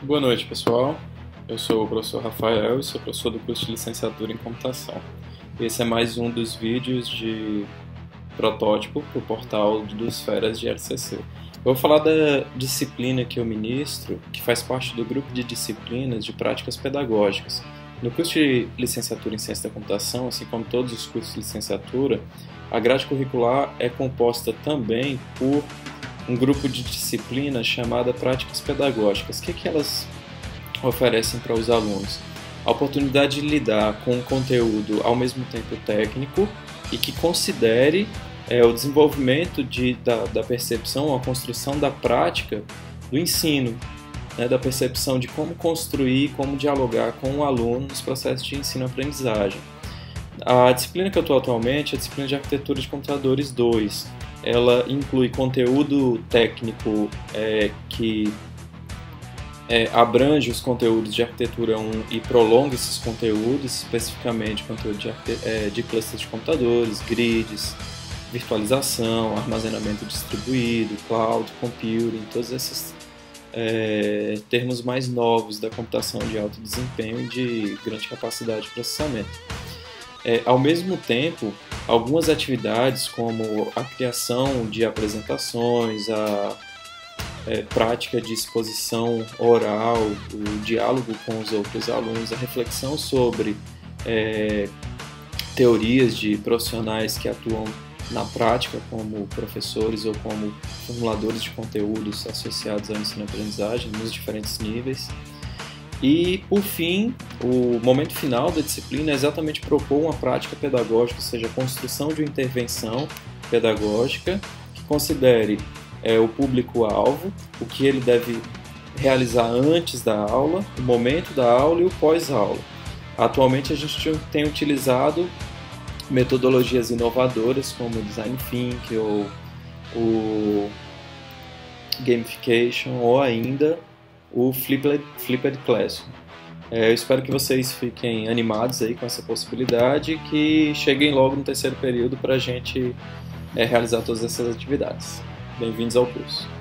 Boa noite, pessoal. Eu sou o professor Rafael e sou professor do curso de licenciatura em computação. Esse é mais um dos vídeos de protótipo para o portal dos Feras de LCC. Eu vou falar da disciplina que eu ministro, que faz parte do grupo de disciplinas de práticas pedagógicas. No curso de licenciatura em ciência da computação, assim como todos os cursos de licenciatura, a grade curricular é composta também por um grupo de disciplinas chamada práticas pedagógicas. O que, é que elas oferecem para os alunos? A oportunidade de lidar com um conteúdo ao mesmo tempo técnico e que considere é, o desenvolvimento de, da, da percepção, a construção da prática do ensino, né, da percepção de como construir, como dialogar com o aluno nos processos de ensino-aprendizagem. A disciplina que eu estou atualmente é a disciplina de Arquitetura de Computadores 2, ela inclui conteúdo técnico é, que é, abrange os conteúdos de arquitetura 1 e prolonga esses conteúdos, especificamente conteúdo de, é, de clusters de computadores, grids, virtualização, armazenamento distribuído, cloud computing, todos esses é, termos mais novos da computação de alto desempenho e de grande capacidade de processamento. É, ao mesmo tempo, algumas atividades como a criação de apresentações, a é, prática de exposição oral, o diálogo com os outros alunos, a reflexão sobre é, teorias de profissionais que atuam na prática como professores ou como formuladores de conteúdos associados ao ensino-aprendizagem nos diferentes níveis. E, por fim, o momento final da disciplina é exatamente propor uma prática pedagógica, ou seja, a construção de uma intervenção pedagógica que considere é, o público-alvo, o que ele deve realizar antes da aula, o momento da aula e o pós-aula. Atualmente a gente tem utilizado metodologias inovadoras como o Design Think ou o Gamification ou ainda o Flipped, Flipped Classroom. É, eu espero que vocês fiquem animados aí com essa possibilidade e que cheguem logo no terceiro período para a gente é, realizar todas essas atividades. Bem-vindos ao curso.